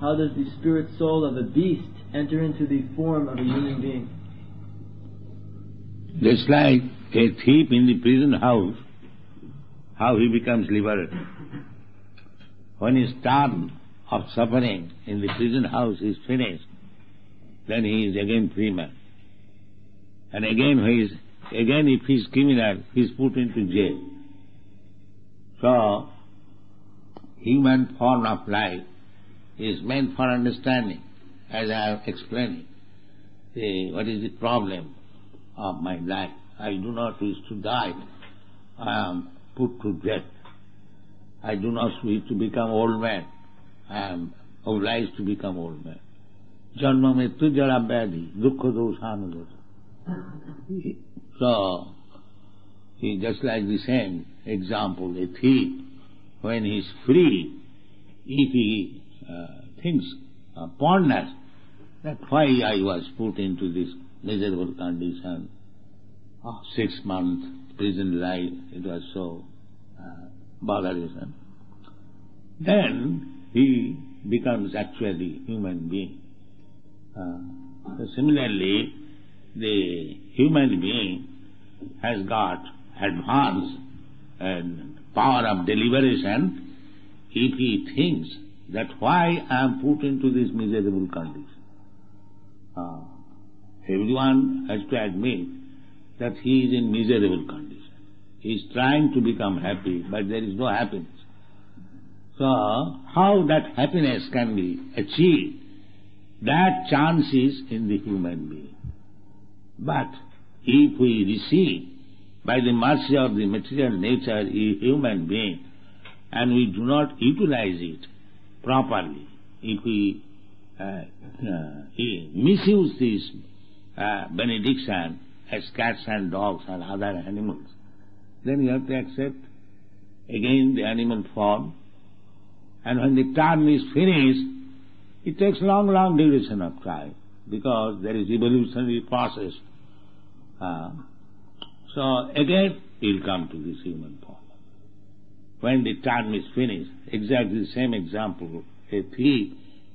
How does the spirit soul of a beast enter into the form of a human being? Just like a thief in the prison house, how he becomes liberated. When his term of suffering in the prison house is finished, then he is again free man. And again he is, again if he is criminal, he is put into jail. So, human form of life is meant for understanding, as I have explained. The, what is the problem of my life? I do not wish to die. I am put to death. I do not wish to become old man. I am obliged to become old man. Janma mrityu jara vyadhi, dukkha So, he just like the same example, a thief, when he is free, if he uh, thinks, uh, ponders, that why I was put into this miserable condition of six months prison life, it was so uh, bothersome. Then he becomes actually human being. Uh, so similarly, the human being has got advanced and power of deliberation if he thinks that why I am put into this miserable condition. Uh, everyone has to admit that he is in miserable condition. He is trying to become happy, but there is no happiness. So, how that happiness can be achieved, that chance is in the human being. But if we receive by the mercy of the material nature a human being, and we do not utilize it properly, if we uh, uh, misuse this uh, benediction as cats and dogs and other animals, then you have to accept again the animal form. And when the term is finished, it takes long, long duration of time because there is evolutionary process. Uh, so again, he'll come to this human form. When the term is finished, exactly the same example, a thief,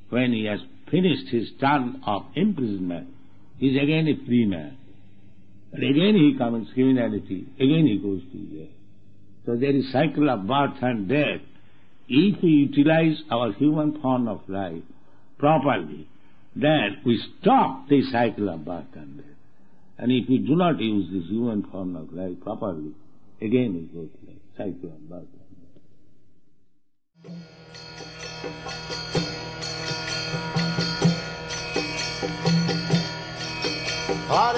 when he has finished his term of imprisonment, he is again a free man. But again he commits criminality, again he goes to jail. So there is cycle of birth and death. If we utilize our human form of life properly, then we stop the cycle of birth and death. And if we do not use this human form of life properly, again we go to the cycle of birth and death.